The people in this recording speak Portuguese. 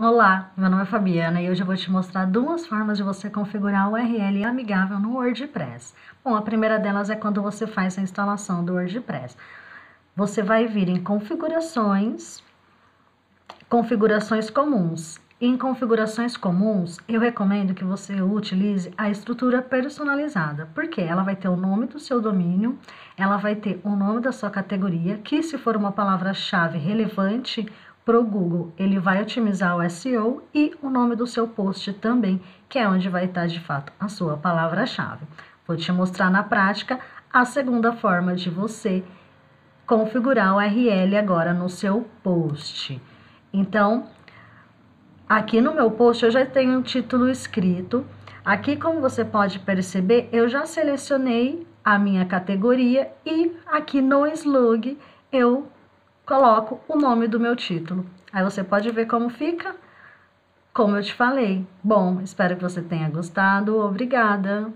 Olá, meu nome é Fabiana e hoje eu vou te mostrar duas formas de você configurar o URL amigável no WordPress. Bom, a primeira delas é quando você faz a instalação do WordPress. Você vai vir em configurações, configurações comuns. Em configurações comuns, eu recomendo que você utilize a estrutura personalizada, porque ela vai ter o nome do seu domínio, ela vai ter o nome da sua categoria, que se for uma palavra-chave relevante, para o Google, ele vai otimizar o SEO e o nome do seu post também, que é onde vai estar de fato a sua palavra-chave. Vou te mostrar na prática a segunda forma de você configurar o URL agora no seu post. Então, aqui no meu post eu já tenho um título escrito. Aqui, como você pode perceber, eu já selecionei a minha categoria e aqui no slug eu coloco o nome do meu título. Aí você pode ver como fica, como eu te falei. Bom, espero que você tenha gostado. Obrigada!